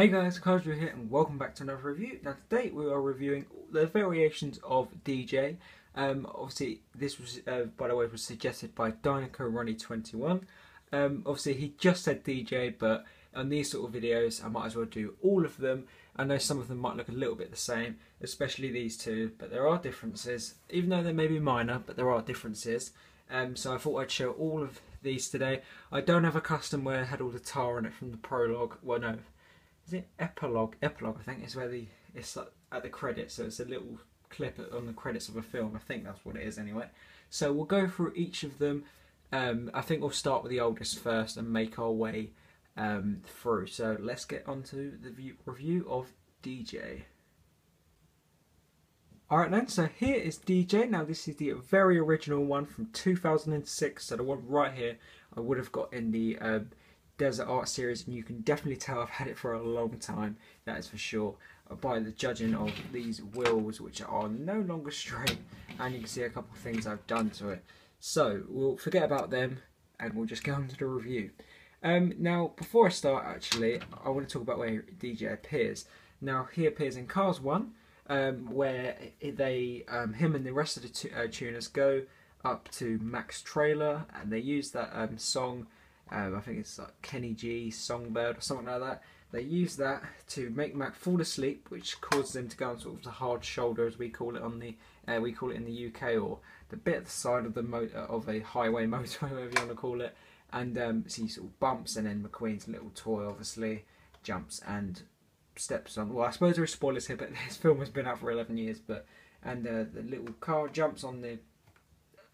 Hey guys, Kaju here and welcome back to another review. Now today we are reviewing the variations of DJ. Um, obviously this was, uh, by the way, was suggested by Dinoco Ronnie21. Um, obviously he just said DJ, but on these sort of videos I might as well do all of them. I know some of them might look a little bit the same, especially these two, but there are differences. Even though they may be minor, but there are differences. Um, so I thought I'd show all of these today. I don't have a custom where I had all the tar on it from the prologue. Well, no, is it epilogue? Epilogue, I think, is where the it's at the credits. So it's a little clip on the credits of a film. I think that's what it is anyway. So we'll go through each of them. Um, I think we'll start with the oldest first and make our way um, through. So let's get on to the view, review of DJ. Alright then, so here is DJ. Now this is the very original one from 2006. So the one right here I would have got in the uh, Desert Art series and you can definitely tell I've had it for a long time. That is for sure. Uh, by the judging of these wheels which are no longer straight and you can see a couple of things I've done to it. So we'll forget about them and we'll just go on to the review. Um, now before I start actually I want to talk about where DJ appears. Now he appears in Cars 1 um, where they, um, him and the rest of the uh, tuners go up to Mack's trailer and they use that um, song. Um, I think it's like Kenny G Songbird or something like that. They use that to make Mack fall asleep, which causes him to go on sort of the hard shoulder, as we call it on the uh, we call it in the UK, or the bit the side of the motor, of a highway motorway, whatever you want to call it. And um, so he sort of bumps, and then McQueen's little toy obviously jumps and steps on. Well, I suppose there are spoilers here, but this film has been out for 11 years. But and uh, the little car jumps on the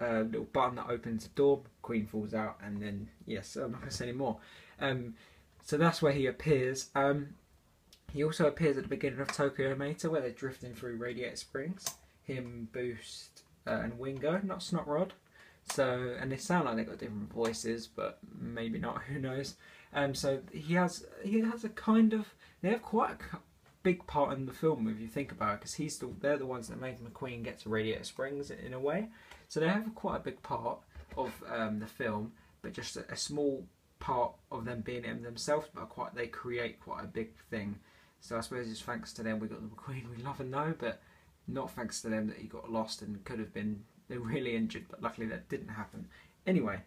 uh, little button that opens the door. Queen falls out, and then yes, I'm not going to say any more. Um, so that's where he appears. Um, he also appears at the beginning of Tokyo Mater, where they're drifting through Radiator Springs. Him, Boost, uh, and Wingo, not Snotrod. So, and they sound like they've got different voices, but maybe not. Who knows? Um, so he has he has a kind of they have quite a big part in the film if you think about it, because he's the, they're the ones that make McQueen get to Radiator Springs in a way. So they have quite a big part of um, the film, but just a, a, small part of them being in themselves, but quite they create quite a big thing. So I suppose it's thanks to them we got the McQueen we love and know, but not thanks to them that he got lost and could have been really injured, but luckily that didn't happen. Anyway,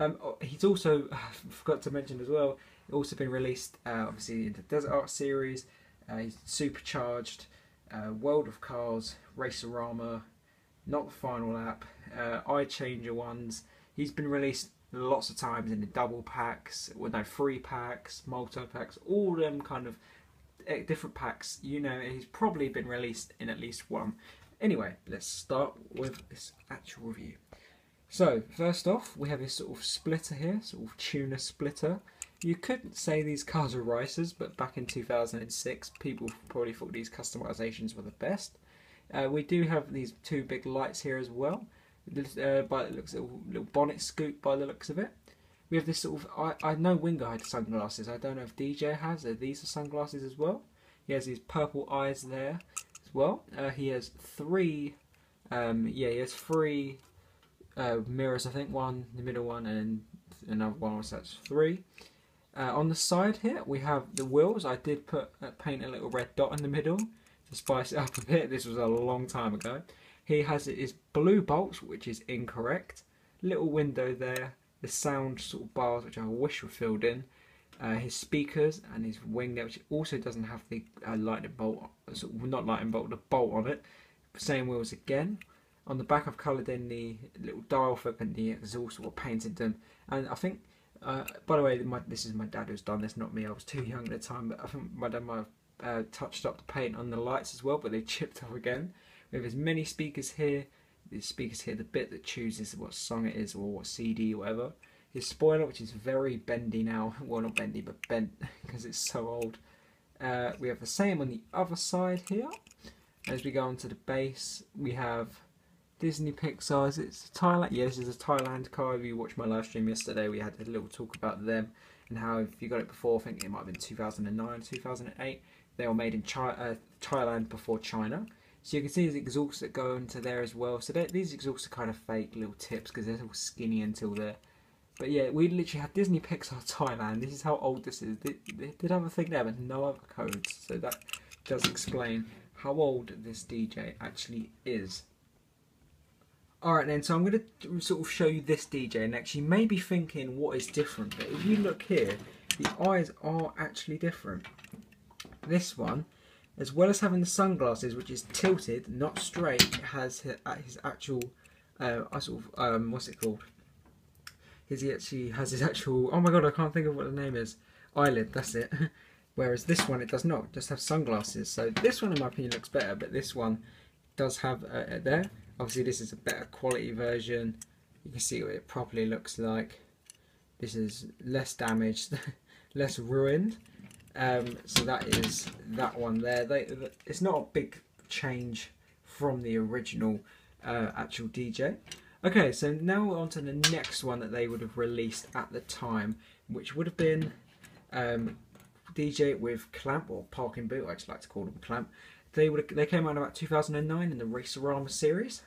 um, oh, he's also I forgot to mention as well. Also been released, uh, obviously, in the Desert Art series. Uh, he's supercharged, uh, World of Cars, Race-O-Rama, not the final lap, uh, Eye Changer ones. He's been released lots of times in the double packs, with no free packs, multi packs, all them kind of eh, different packs. You know, he's probably been released in at least one. Anyway, let's start with this actual review. So, first off, we have this sort of splitter here, sort of tuner splitter. You could say these cars are racers, but back in 2006, people probably thought these customizations were the best. Uh, we do have these two big lights here as well. Uh, by the looks, a little bonnet scoop by the looks of it. We have this sort of. I, I know Wingo had sunglasses. I don't know if DJ has. These are sunglasses as well? He has these purple eyes there as well. Uh, he has three. Um, yeah, he has three uh, mirrors, I think, one, the middle one, and another one, so that's three. Uh, on the side here, we have the wheels. I did put uh, paint a little red dot in the middle to spice it up a bit. This was a long time ago. He has his blue bolts, which is incorrect. Little window there. The sound sort of bars, which I wish were filled in. Uh, his speakers and his wing there, which also doesn't have the uh, lightning bolt, sort of, not lightning bolt, the bolt on it. Same wheels again. On the back I've coloured in the little dial for and the exhaust or painted them. And I think, uh, by the way, my, this is my dad who's done this, not me. I was too young at the time, but my dad might have uh, touched up the paint on the lights as well, but they chipped off again. We have as many speakers here. The speakers here, the bit that chooses what song it is or what CD or whatever. His spoiler, which is very bendy now. Well, not bendy, but bent because it's so old. Uh, we have the same on the other side here. As we go on to the base, we have Disney Pixar's. It's Thailand. Yeah, this is a Thailand car. If you watched my live stream yesterday, we had a little talk about them and how if you got it before, I think it might have been 2009, 2008. They were made in uh, Thailand before China. So you can see there's exhausts that go into there as well. So these exhausts are kind of fake little tips because they're all skinny until they're But yeah, we literally have Disney Pixar Thailand. This is how old this is. They, they did have a thing there, but no other codes. So that does explain how old this DJ actually is. Alright then, so I'm going to sort of show you this DJ next. You may be thinking what is different, but if you look here, the eyes are actually different. This one, as well as having the sunglasses, which is tilted, not straight, has his actual, uh, sort of, um, what's it called? His, he actually has his actual, oh my god, I can't think of what the name is. Eyelid, that's it. Whereas this one, it does not, just have sunglasses. So this one, in my opinion, looks better, but this one does have uh, there. Obviously, this is a better quality version. You can see what it properly looks like. This is less damaged, less ruined. Um, so that is that one there. They, it's not a big change from the original uh, actual DJ. Okay, so now we're on to the next one that they would have released at the time, which would have been um, DJ with Clamp or Parking Boot. I just like to call them Clamp. They would they came out about 2009 in the Race-O-Rama series.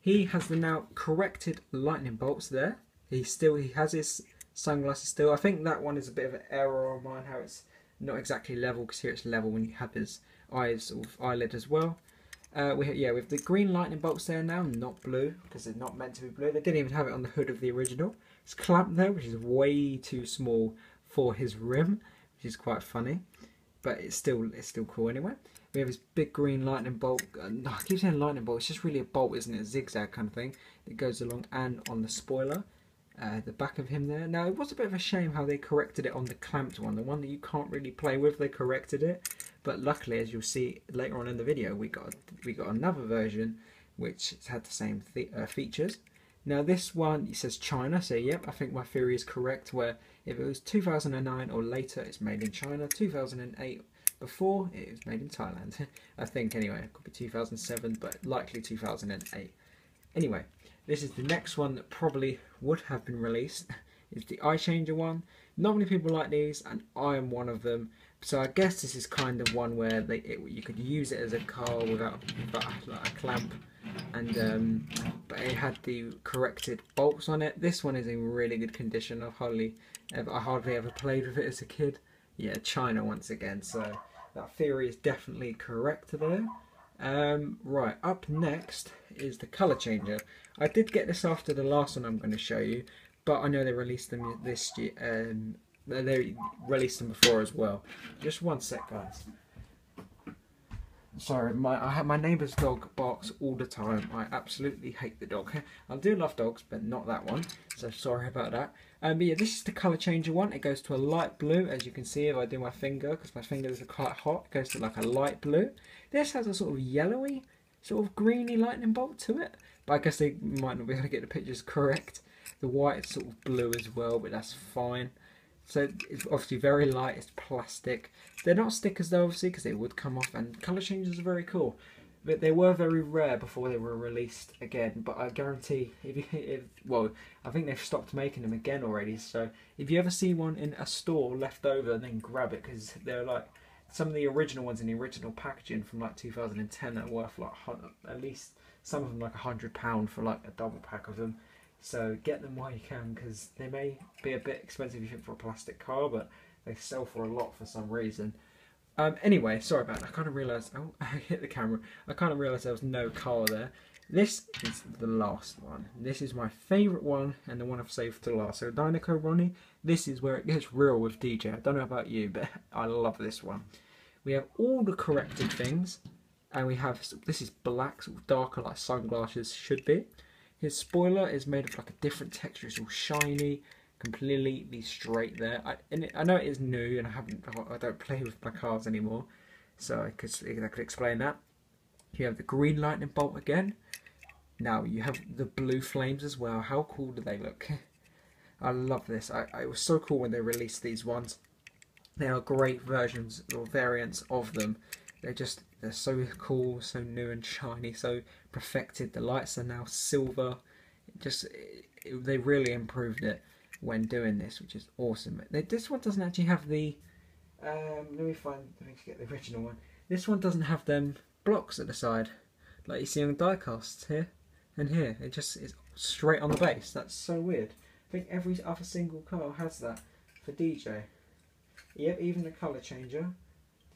He has the now corrected lightning bolts there. He still he has his sunglasses still. I think that one is a bit of an error on mine how it's not exactly level because here it's level when you have his eyes of eyelid as well. Uh, we have, yeah, with the green lightning bolts there now, not blue because they're not meant to be blue. They didn't even have it on the hood of the original. It's clamped there, which is way too small for his rim which is quite funny. But it's still it's still cool anyway. We have this big green lightning bolt. Uh, no, I keep saying lightning bolt. It's just really a bolt, isn't it? A zigzag kind of thing. It goes along and on the spoiler. Uh, the back of him there. Now, it was a bit of a shame how they corrected it on the clamped one. The one that you can't really play with, they corrected it. But luckily, as you'll see later on in the video, we got we got another version which had the same uh, features. Now this one, it says China, so yep, I think my theory is correct, where if it was 2009 or later, it's made in China. 2008 before, it was made in Thailand. I think anyway, it could be 2007, but likely 2008. Anyway, this is the next one that probably would have been released. It's the Eye Changer one. Not many people like these, and I am one of them. So I guess this is kind of one where they, it, you could use it as a car without, without like a clamp and um, but it had the corrected bolts on it. This one is in really good condition. I've hardly ever, I hardly ever played with it as a kid. Yeah, China once again. So that theory is definitely correct there. Um, right, up next is the color changer. I did get this after the last one I'm going to show you, but I know they released them this year. Um, they released them before as well. Just one sec, guys. Sorry, my I have my neighbour's dog barks all the time. I absolutely hate the dog. I do love dogs, but not that one. So sorry about that. Um, but yeah, this is the colour changer one. It goes to a light blue, as you can see if I do my finger, because my fingers are quite hot. It goes to like a light blue. This has a sort of yellowy, sort of greeny lightning bolt to it. But I guess they might not be able to get the pictures correct. The white is sort of blue as well, but that's fine. So it's obviously very light, it's plastic. They're not stickers though, obviously, because they would come off, and colour changes are very cool. But they were very rare before they were released again. But I guarantee, if you, if well, I think they've stopped making them again already. So if you ever see one in a store left over, and then grab it because they're like some of the original ones in the original packaging from like 2010 that are worth like at least some of them like a hundred pound for like a double pack of them. So get them while you can because they may be a bit expensive if you for a plastic car, but they sell for a lot for some reason. Um, anyway, sorry about that. I kind of realised. Oh, I hit the camera. I kind of realised there was no car there. This is the last one. This is my favourite one and the one I've saved to last. So Dinoco Ronnie, this is where it gets real with DJ. I don't know about you, but I love this one. We have all the corrected things, and we have this is black, sort of darker, like sunglasses should be. His spoiler is made of like a different texture. It's all shiny, completely straight there. I, and it, I know it is new, and I haven't. I don't play with my cars anymore, so I could I could explain that. You have the green lightning bolt again. Now you have the blue flames as well. How cool do they look? I love this. I, I, it was so cool when they released these ones. They are great versions or variants of them. They're just they're so cool, so new and shiny, so perfected. The lights are now silver. It just it, they really improved it when doing this, which is awesome. This one doesn't actually have the. Um, let me find. Let me get the original one. This one doesn't have them blocks at the side, like you see on diecasts here and here. It just is straight on the base. That's so weird. I think every other single car has that for DJ. Yep, even the colour changer.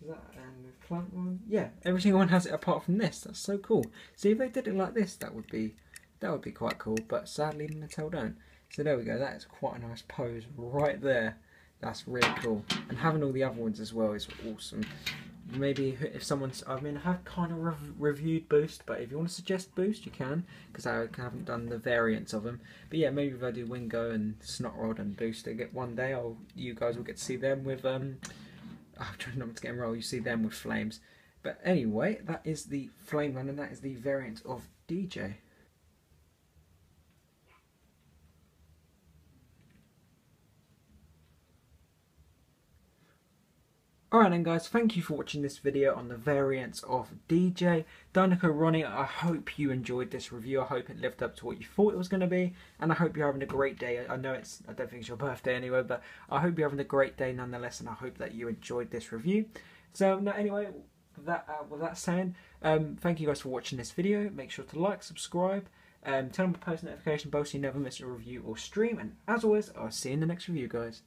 Does that and the clamp one? Yeah, every single one has it apart from this. That's so cool. See if they did it like this, that would be that would be quite cool. But sadly, Mattel don't. So there we go. That is quite a nice pose right there. That's really cool. And having all the other ones as well is awesome. Maybe if someone's, I mean, I have kind of rev reviewed Boost, but if you want to suggest Boost, you can, because I haven't done the variants of them. But yeah, maybe if I do Wingo and Snotrod and Boost, I get one day, I'll you guys will get to see them with. um I'm trying not to get them roll. You see them with flames. But anyway, that is the Flame Run, and that is the variant of DJ. Alright then guys, thank you for watching this video on the variants of DJ. Dinoco Ronnie, I hope you enjoyed this review. I hope it lived up to what you thought it was going to be. And I hope you're having a great day. I know it's, I don't think it's your birthday anyway, but I hope you're having a great day nonetheless. And I hope that you enjoyed this review. So no, anyway, that uh, with that saying, um, thank you guys for watching this video. Make sure to like, subscribe, um, turn on the post notification bell so you never miss a review or stream. And as always, I'll see you in the next review guys.